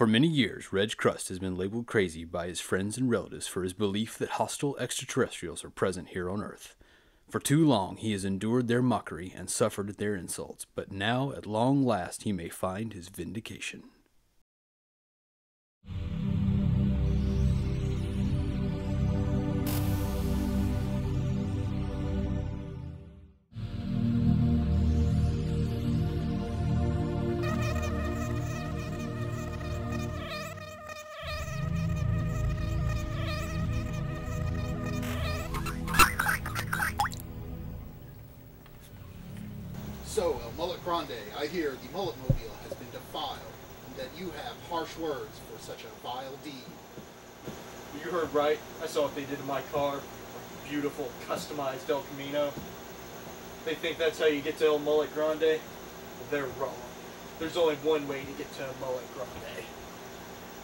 For many years, Reg Crust has been labeled crazy by his friends and relatives for his belief that hostile extraterrestrials are present here on Earth. For too long, he has endured their mockery and suffered their insults, but now, at long last, he may find his vindication. Grande, I hear the Mullet Mobile has been defiled, and that you have harsh words for such a vile deed. You heard right. I saw what they did to my car. A Beautiful, customized El Camino. They think that's how you get to El Mullet Grande? They're wrong. There's only one way to get to El Mullet Grande.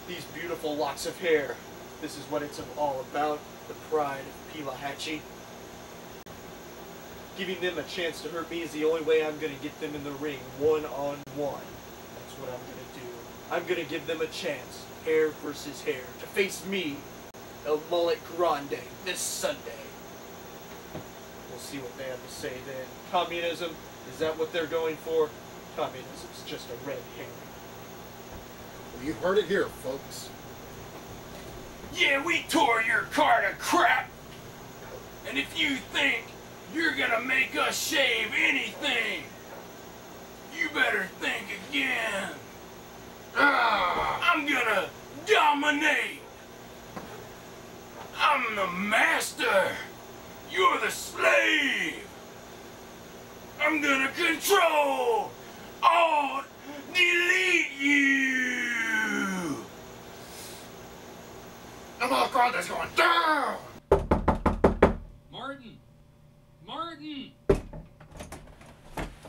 These beautiful locks of hair. This is what it's all about. The pride of Pilahatchee. Giving them a chance to hurt me is the only way I'm gonna get them in the ring, one on one. That's what I'm gonna do. I'm gonna give them a chance, hair versus hair, to face me, El Mullet Grande, this Sunday. We'll see what they have to say then. Communism, is that what they're going for? Communism's just a red herring. Well, you heard it here, folks. Yeah, we tore your car to crap. And if you think you're gonna make us shave anything, you better think again. Ah, I'm gonna dominate. I'm the master. You're the slave. I'm gonna control, alt, delete you. El Mullet Grande's going down. Martin! Martin!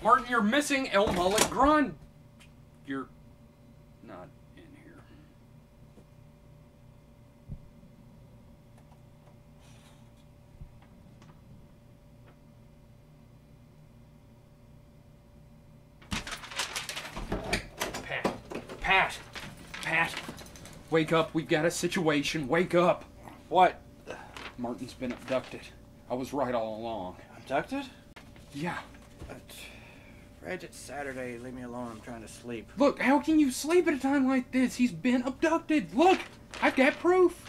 Martin, you're missing El Mullet Grande. You're not in here. Pat, Pat, Pat, wake up. We've got a situation. Wake up. What? Martin's been abducted. I was right all along. Abducted? Yeah. But, Reg, it's Saturday. Leave me alone. I'm trying to sleep. Look, how can you sleep at a time like this? He's been abducted. Look, I've got proof.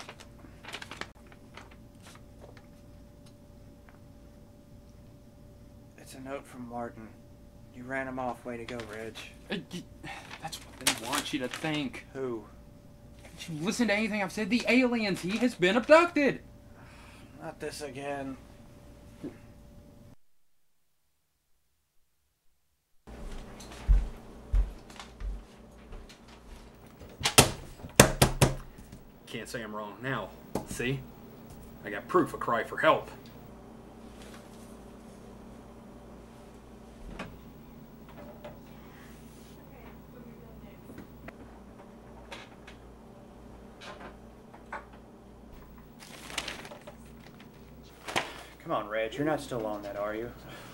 It's a note from Martin. You ran him off. Way to go, Reg. Uh, That's what they want you to think. Who? Did you listen to anything I've said? The aliens. He has been abducted. Not this again. Can't say I'm wrong now. See? I got proof. A cry for help. Come on, Reg. You're not still on that, are you?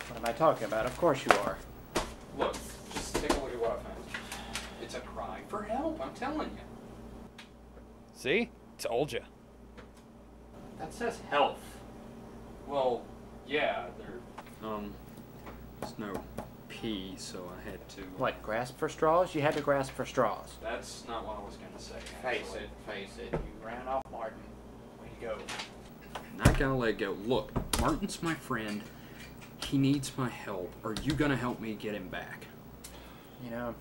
What am I talking about? Of course you are. Look, just take a look at what I found. It's a cry for help. I'm telling you. See? Told you. That says health. Well, yeah, there. Um, there's no P, so I had to. What, grasp for straws? You had to grasp for straws. That's not what I was gonna say. Face actually. it, face it. You ran off Martin. Way to go. Not gonna let go. Look, Martin's my friend. He needs my help. Are you gonna help me get him back? You know,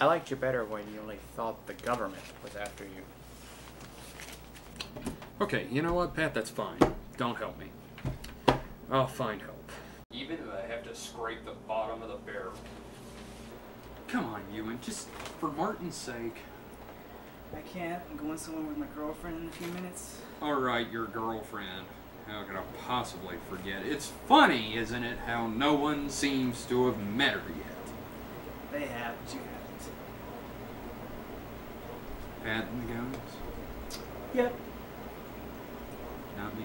I liked you better when you only thought the government was after you. Okay, you know what, Pat? That's fine. Don't help me. I'll find help. Even if I have to scrape the bottom of the barrel. Come on, Ewan. Just for Martin's sake. I can't. I'm going somewhere with my girlfriend in a few minutes. All right, your girlfriend. How could I possibly forget? It's funny, isn't it, how no one seems to have met her yet. They have, but you haven't. Pat and the guns? Yep. Not me.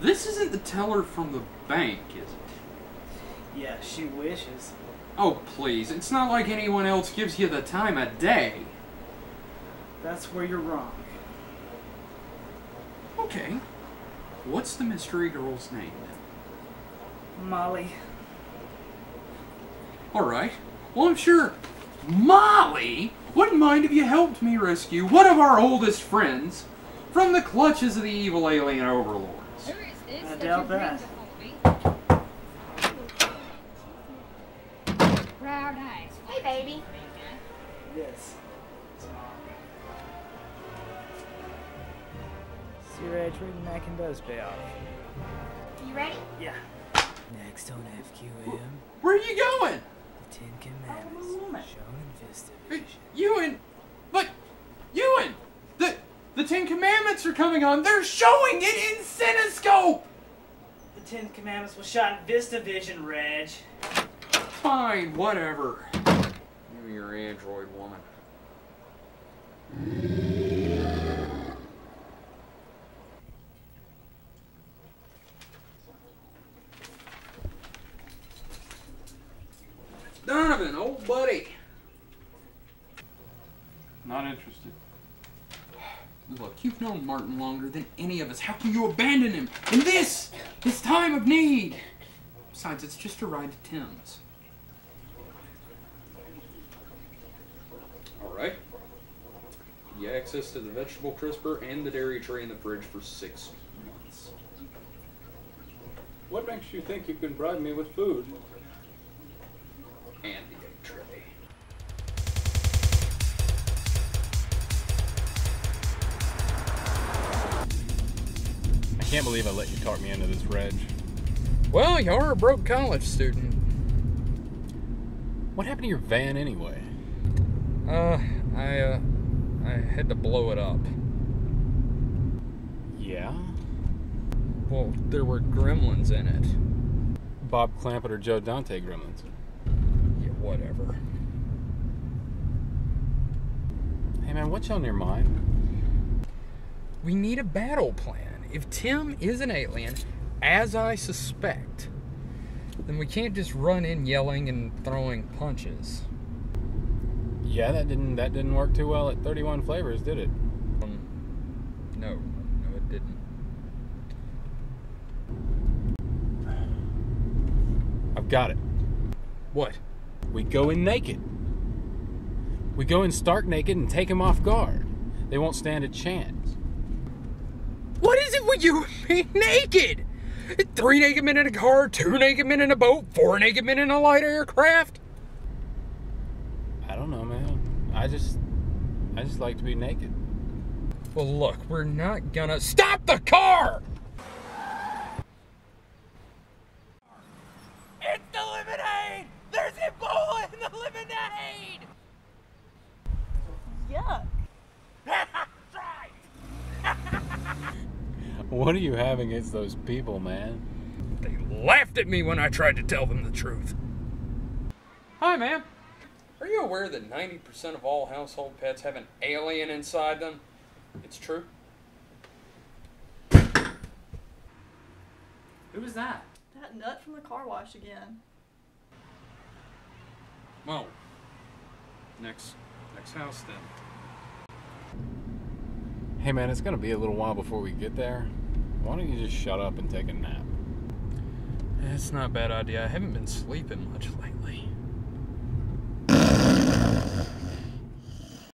This isn't the teller from the bank, is it? Yeah, she wishes. Oh, please. It's not like anyone else gives you the time of day. That's where you're wrong. Okay. What's the mystery girl's name then? Molly. Alright. Well, I'm sure Molly wouldn't mind if you helped me rescue one of our oldest friends from the clutches of the evil alien overlords. I doubt that. Proud eyes. Hey, baby. Yes. See, Reg, reading Mackin does pay off. You ready? Yeah. Next on FQM, Where are you going? the Ten oh, Commandments, shown in Vista Hey, Ewan! But, Ewan! The, the Ten Commandments are coming on. They're showing it in Cinescope! The Ten Commandments was shot in Vista Vision, Reg. Fine, whatever. You, your android woman. Donovan, old buddy. Not interested. Look, you've known Martin longer than any of us. How can you abandon him in this, this time of need? Besides, it's just a ride to Tim's. All right. You access to the vegetable crisper and the dairy tray in the fridge for six months. What makes you think you can bribe me with food? And can't believe I let you talk me into this, Reg. Well, you're a broke college student. What happened to your van anyway? Uh, I, uh, I had to blow it up. Yeah? Well, there were gremlins in it. Bob Clampett or Joe Dante gremlins. Yeah, whatever. Hey man, what's on your mind? We need a battle plan. If Tim is an alien, as I suspect, then we can't just run in yelling and throwing punches. Yeah, that didn't that didn't work too well at 31 Flavors, did it? Um, no, no, it didn't. I've got it. What? We go in naked. We go in stark naked and take them off guard. They won't stand a chance. What is it with you being naked? Three naked men in a car, two naked men in a boat, four naked men in a light aircraft? I don't know, man. I just I just like to be naked. Well, look, we're not gonna stop the car. It's the lemonade. There's Ebola in the lemonade. Yuck. What are you having against those people, man? They laughed at me when I tried to tell them the truth. Hi, ma'am. Are you aware that 90% of all household pets have an alien inside them? It's true. Who was that? That nut from the car wash again. Well, next next house then. Hey man, it's gonna be a little while before we get there. Why don't you just shut up and take a nap? That's not a bad idea. I haven't been sleeping much lately.